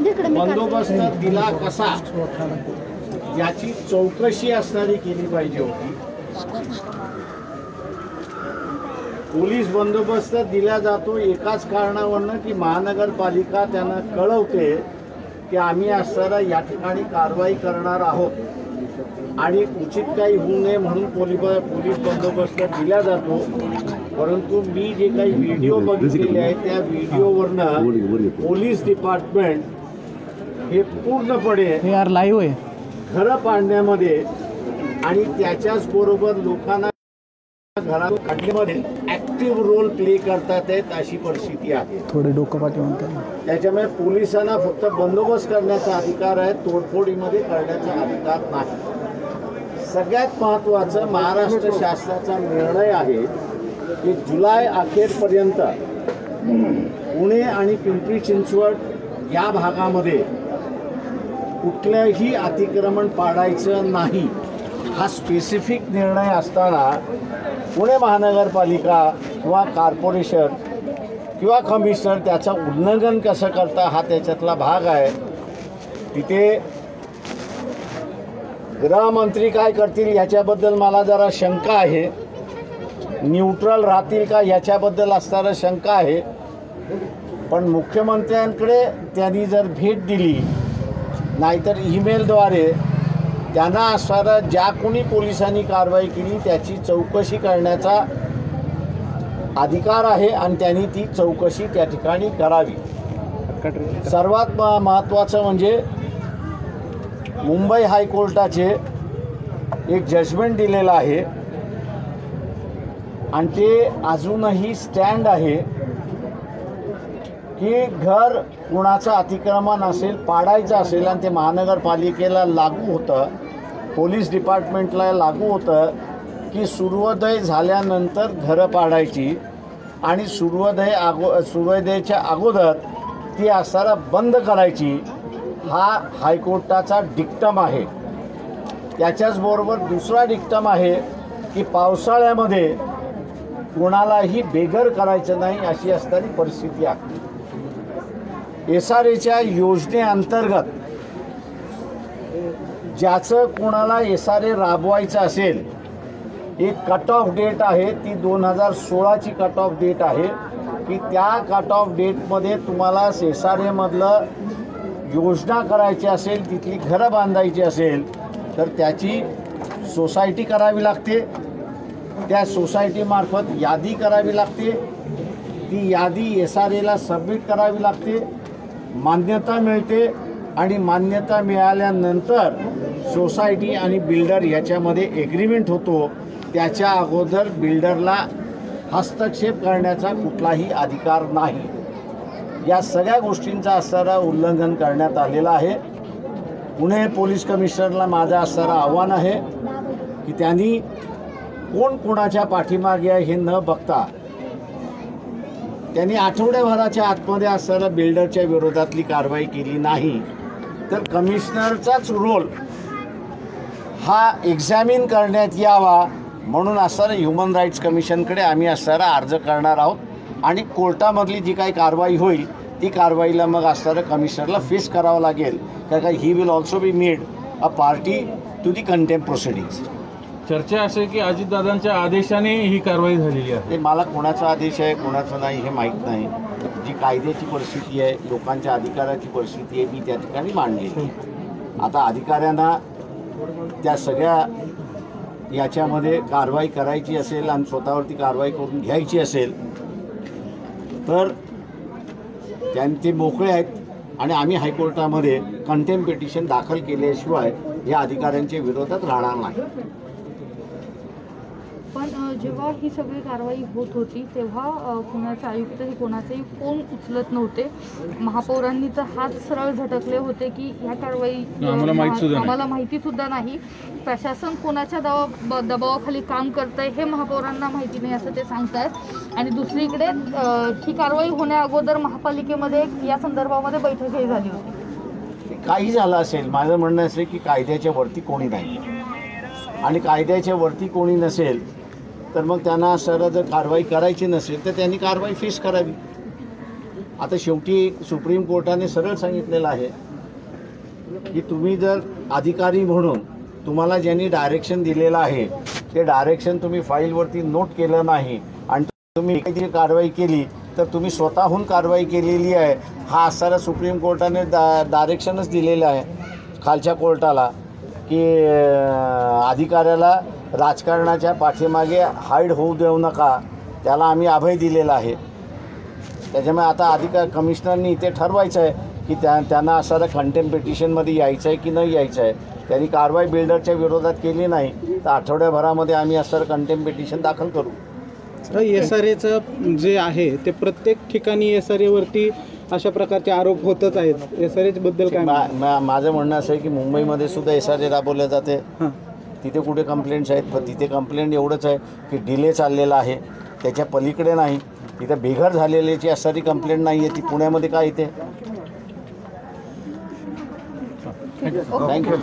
बंदोबस्त दिला कसा? याची चौकशी असणारी केली पाहिजे होती. पोलीस बंदोबस्त दिला जातो एकाच कारणावरनं की महानगरपालिका त्यांना कळवते की आम्ही असताना या ठिकाणी कारवाई करणार आहोत. आणि उचित काही होऊ नये म्हणून पोलीस पोलीस बंदोबस्त दिला जातो. परंतु मी जे काही व्हिडिओ बघितलेले आहेत त्या व्हिडिओवरनं पोलीस डिपार्टमेंट हे पूर्णपणे हे यार लाईव्ह आहे. घरं पाडण्यामध्ये आणि त्याच्याच बरोबर लोकांना घरातून काढण्यामध्ये ऍक्टिव्ह रोल प्ले करतात आहेत अशी परिस्थिती आहे. थोडे डोकं पाठी म्हणतात त्याच्यामुळे पोलिसांना फक्त बंदोबस्त करण्याचा अधिकार आहे तोडफोडीमध्ये करण्याचा अधिकार नाही. सगळ्यात महत्त्वाचं महाराष्ट्र शासनाचा निर्णय आहे की जुलै अखेरपर्यंत पुणे आणि पिंपरी चिंचवड या भागामध्ये कुठलंही अतिक्रमण पाडायचं नाही. हा स्पेसिफिक निर्णय असताना पुणे महानगरपालिका किंवा कॉर्पोरेशन किंवा कमिशनर त्याचं उल्लंघन कसं करता हा त्याच्यातला भाग आहे. तिथे गृहमंत्री काय करतील याच्याबद्दल मला जरा शंका आहे. न्यूट्रल राहतील का याच्याबद्दल असणारं शंका आहे. पण मुख्यमंत्र्यांकडे त्यांनी जर भेट दिली नाहीतर ईमेलद्वारे त्यांना असणारं ज्या कोणी पोलिसांनी कारवाई केली त्याची चौकशी करण्याचा अधिकार आहे आणि त्यांनी ती चौकशी त्या ठिकाणी करावी. सर्वात म- महत्त्वाचं म्हणजे मुंबई हायकोर्टाचे एक जजमेंट दिलेलं आहे. आणि ते अजूनही स्टँड आहे. की घर कुणाचं अतिक्रमण असेल पाडायचं असेल आणि ते महानगरपालिकेला लागू होतं पोलीस डिपार्टमेंटला लागू होतं की सूर्योदय झाल्यानंतर घरं पाडायची आणि सूर्योदय अगो सूर्योदयाच्या अगोदर ती असताना बंद करायची हा हायकोर्टाचा डिक्टम आहे. त्याच्याचबरोबर दुसरा डिक्टम आहे की पावसाळ्यामध्ये कोणालाही बेघर करायचं नाही अशी असणारी परिस्थिती आहे. एस आर एच्या योजनेअंतर्गत ज्याचं कोणाला एस आर ए राबवायचं असेल एक कट ऑफ डेट आहे ती दोन हजार सोळाची कट ऑफ डेट आहे की त्या कट ऑफ डेटमध्ये तुम्हाला एस आर एमधलं योजना करायची असेल तिथली घरं बांधायची असेल तर त्याची सोसायटी करावी लागते. त्या सोसायटीमार्फत यादी करावी लागते. ती यादी एस आर एला सबमिट करावी लागते. मान्यता मिळते आणि मान्यता मिळाल्यानंतर सोसायटी आणि बिल्डर याच्यामध्ये एग्रीमेंट होतो. त्याच्या अगोदर बिल्डरला हस्तक्षेप करण्याचा कुठलाही अधिकार नाही. या सगळ्या गोष्टींचा असणारा उल्लंघन करण्यात आलेलं आहे. पुणे पोलीस कमिशनरला माझं असणारं आव्हान आहे की त्यांनी कोण कोणाच्या पाठीमागे आहे हे न बघता त्यांनी आठवड्याभराच्या आतमध्ये असताना बिल्डरच्या विरोधातली कारवाई केली नाही. तर कमिशनरचाच रोल हा एक्झामिन करण्यात यावा म्हणून असताना ह्युमन राईट्स कमिशनकडे आम्ही असणारा अर्ज करणार आहोत. आणि कोर्टामधली जी काही कारवाई होईल ती कारवाईला मग असणारं कमिशनरला फेस करावं लागेल. कारण का he will also be made a party to the contempt proceedings चर्चा अशी आहे की अजितदादांच्या आदेशाने ही कारवाई झालेली आहे. ते मला कोणाचा आदेश आहे कोणाचा नाही हे माहीत नाही. जी कायद्याची परिस्थिती आहे लोकांच्या अधिकाराची परिस्थिती आहे मी त्या ठिकाणी मांडली. आता अधिकाऱ्यांना त्या सगळ्या याच्यामध्ये कारवाई करायची असेल आणि स्वतःवरती कारवाई करून घ्यायची असेल तर त्यांचे मोकळे आहेत आणि आम्ही हायकोर्टामध्ये कंटेम पिटिशन दाखल केल्याशिवाय या अधिकाऱ्यांच्या विरोधात राहणार नाही. जेव्हा ही सगळी कारवाई होत होती तेव्हा पुण्याचे आयुक्त हे कोणाचेही फोन उचलत नव्हते. महापौरांनी तर हात सरळ झटकले होते की ह्या कारवाई आम्हाला माहीत सुद्धा नाही. आम्हाला माहिती सुद्धा नाही. प्रशासन कोणाच्या दबा ब- दबावाखाली काम करतंय हे महापौरांना माहिती नाही असं ते सांगतायत. आणि दुसरीकडे ही कारवाई होण्या अगोदर महापालिकेमध्ये या संदर्भामध्ये बैठकही झाली होती. काही झालं असेल माझं म्हणणं असेल की कायद्याच्या वरती कोणी नाही. आणि कायद्याच्या वरती कोणी नसेल तर मग त्यांना सर जर कारवाई करायची नसेल तर त्यांनी कारवाई फेस करावी. आता शेवटी सुप्रीम कोर्टाने सरळ सांगितलेलं आहे की तुम्ही जर अधिकारी म्हणून तुम्हाला ज्यांनी डायरेक्शन दिलेलं आहे ते डायरेक्शन तुम्ही फाईलवरती नोट केलं नाही आणि तुम्ही एखादी कारवाई केली तर तुम्ही स्वतःहून कारवाई केलेली आहे. हा असणारा सुप्रीम कोर्टाने दा डायरेक्शनच दिलेलं आहे. खालच्या कोर्टाला की अधिकाऱ्याला राजकारणाच्या पाठीमागे हाईड होऊ देऊ नका. त्याला आम्ही अभय दिलेला आहे. त्याच्यामुळे आता अधिकार कमिशनरनी इथे ठरवायचं आहे की त्या त्यांना असणाऱ्या कंटेम पिटिशनमध्ये यायचं आहे की नाही यायचं आहे त्यांनी कारवाई बिल्डरच्या विरोधात केली नाही तर आठवड्याभरामध्ये आम्ही असणारं कंटेम पिटिशन दाखल करू. एस आर एचं जे आहे ते प्रत्येक ठिकाणी एस आर एवरती अशा प्रकारचे आरोप होतच आहेत. एस आरबद्दल काय माझं म्हणणं असं आहे की मुंबईमध्ये सुद्धा एस आर ए राबवलं जाते. तिथे कुठे कंप्लेंट्स आहेत? पण तिथे कंप्लेंट एवढंच आहे की डिले चाललेला आहे. त्याच्या पलीकडे नाही. तिथे बेघर झालेल्याची असणारी कंप्लेंट नाही आहे. ती पुण्यामध्ये काय येते थँक्यू